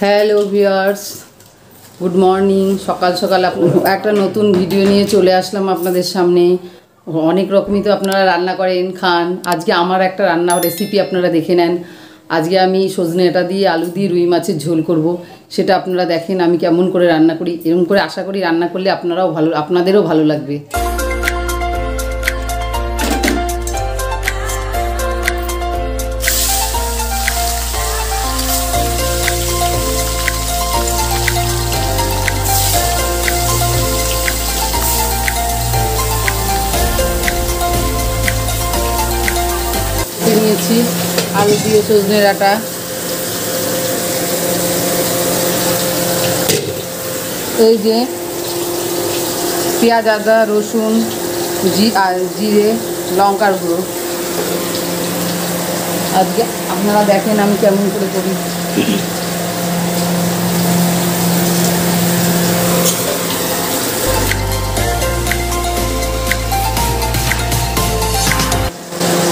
Hello viewers good morning সকাল সকাল একটা নতুন ভিডিও নিয়ে চলে আসলাম আপনাদের সামনে। অনেক রকমই তো আপনারা রান্না করেন, খান। আজকে আমার একটা রান্না রেসিপি আপনারা দেখে নেন। আজকে আমি সজনে ডাঁটা দিয়ে আলু দিয়ে রুই মাছের ঝোল করব। সেটা আপনারা দেখেন আমি কেমন করে রান্না করি। এরকম করে আশা করি রান্না করলে আপনারাও ভালো আপনাদেরও ভালো লাগবে। নিয়েছি আলু দিয়ে সজনে ডাঁটা। এই যে পেঁয়াজ, আদা, রসুন, জি, আর জিরে, লঙ্কার গুঁড়ো। আজকে আপনারা দেখেন আমি কেমন করে করি।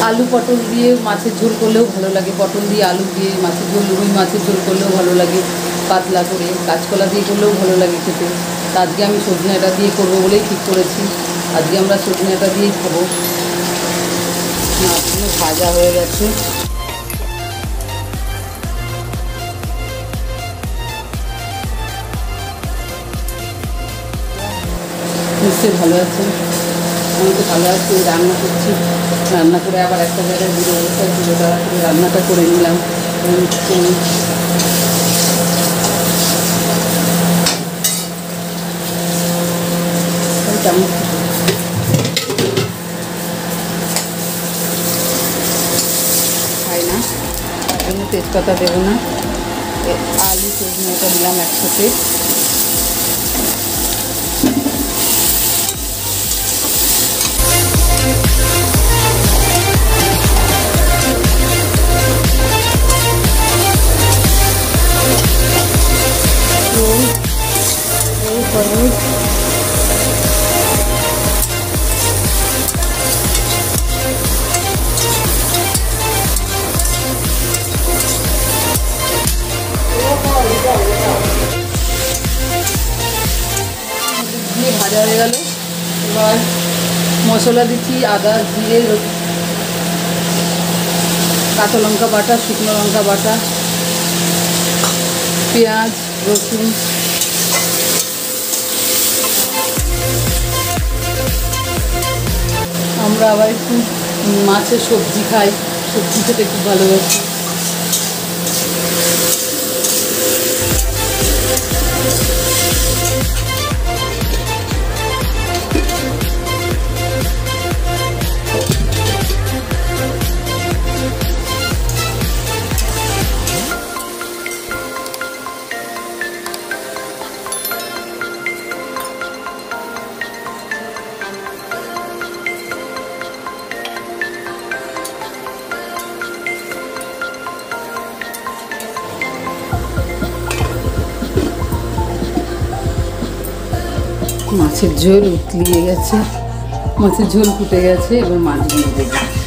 আলু পটল দিয়ে মাছের ঝোল করলেও ভালো লাগে। পটল দিয়ে আলু দিয়ে মাছের ঝোল, রুই মাছের ঝোল করলেও ভালো লাগে। পাতলা করে কাঁচকলা দিয়ে করলেও ভালো লাগে খেতে। তা আজকে আমি সজনে ডাঁটা দিয়ে করব বলেই ঠিক করেছি। আজকে আমরা সজনে ডাঁটা দিয়েই খাব। মাছগুলো ভাজা হয়ে গেছে। ভালো আছে। তো ভালো আছি, রান্না করছি। রান্না করে আবার একটা জায়গায় ঘুরে অবস্থায় ঘুরে দাঁড়া করে রান্নাটা করে নিলাম। তেজপাতা দেবো না। আলু সজনেটা দিলাম একসাথে। ভাজা হয়ে গেল। এবার মশলা দিচ্ছি, আদা, জিরে, কাঁচা লঙ্কা বাটা, শুকনো লঙ্কা বাটা, পেঁয়াজ, রসুন। আমরা আবার একটু মাছের সবজি খাই, সবজি খেতে খুব ভালোবাসি। মাছের ঝোল উতলিয়ে গেছে। মাছের ঝোল ফুটে গেছে এবার মাছগুলো দেবো।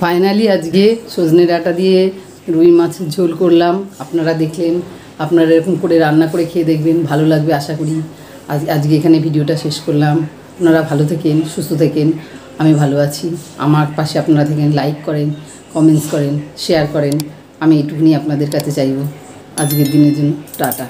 ফাইনালি আজকে সজনে ডাটা দিয়ে রুই মাছের ঝোল করলাম। আপনারা দেখলেন, আপনারা এরকম করে রান্না করে খেয়ে দেখবেন, ভালো লাগবে আশা করি। আজ, আজকে এখানে ভিডিওটা শেষ করলাম। আপনারা ভালো থেকেন, সুস্থ থেকেন, আমি ভালো আছি। আমার পাশে আপনারা থাকেন লাইক করেন কমেন্টস করেন শেয়ার করেন। আমি এটুকুনি আপনাদের কাছে চাইব। আজকের দিনের জন্য, টাটা।